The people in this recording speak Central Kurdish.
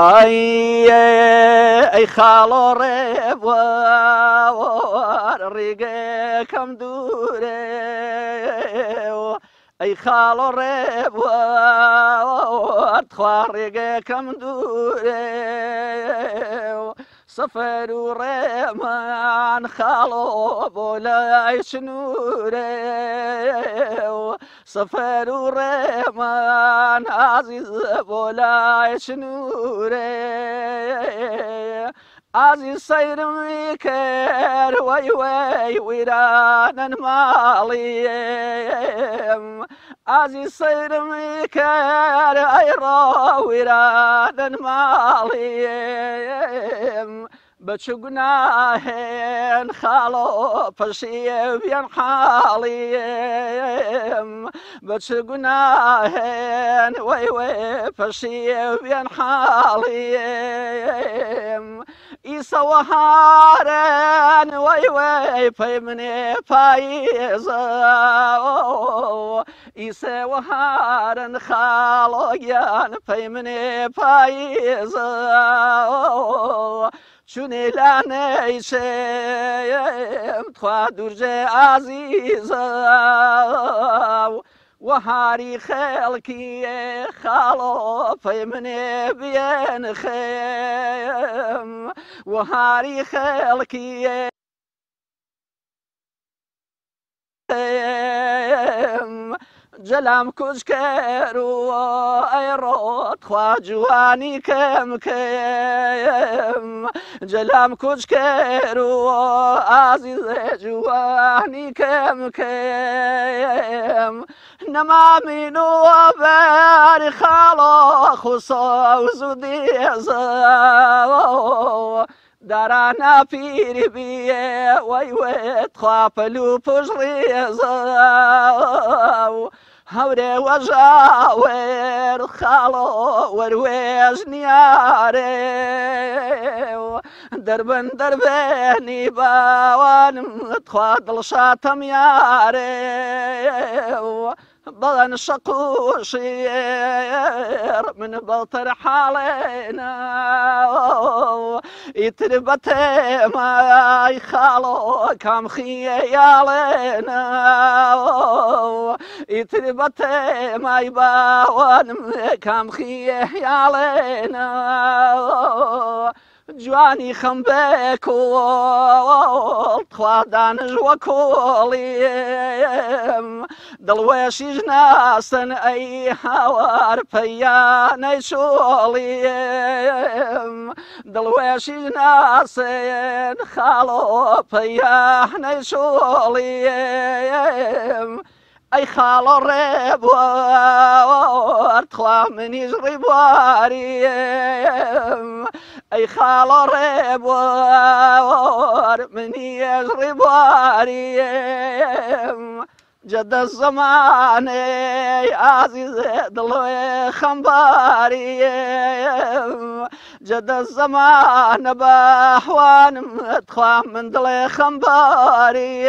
ئەی خاڵۆ ڕێبوە ڕێگەکەم دوورێ ئەی خاڵۆ ڕێبوە خوا ڕێگەکەم دوورێ سەفەر و ڕێمان خاڵۆ بۆ لای سنوورێ سفر و من عزیز بلای شنوره ئازی سەیرمی کردوەی وەی ویرانەن ماڵیم ئازی سەیرمی کرد ئەیڕۆ ویرانەن ماڵیم بەچ گوناهێن خاڵۆ پەشیە بیان حاڵیم بەچ گوناهێن وەی وێ پەشیە بیان حاڵیم سەوەهارن وەی وەی پەی منێ پایێز ئیسەوەهارن خاڵۆگیان پەی منێ پایێز چونێ لا نەیشێم تخوا دوورجێ ئازیزە وهاری خێڵکی خاڵۆ پەی منێ بێن خێم وهاري خلقي جلام کج کرو رو خواجوانی کم کم جلام کج کرو رو عزیز جوانی کم کم نمامی نو بر خالا خوصا و زودیزا دارانا پیری بیه وی وید خواب لو ریزه هەورێ وەژاوێر خاڵۆ وەروێژ نیارێ دەربن دەربێنی باوانم خوا دڵشاتەم یارێ بەڵەن شەقوشێر من بەڵتەر حاڵێنا Yitr batem aichalo kamchi yalenao Yitr batem aibawan yale yalenao جوانی خەمبە کۆڵخوادانش وە کۆڵی دڵوێشیش ناسن ئەی هاوار پەیانەی چۆڵی دڵوێشیش ناسن خاڵۆ پەیانەی چۆڵی ئەی خاڵۆ ڕێ بووە خوا منیش ڕیبواری ئەی خاڵە ڕێبوار منیش ڕیبواری جدە زەمانێ ئازیزێ دڵێ خەمباری جدە زەمانە بەحوانم خوا من دڵێ خەمباری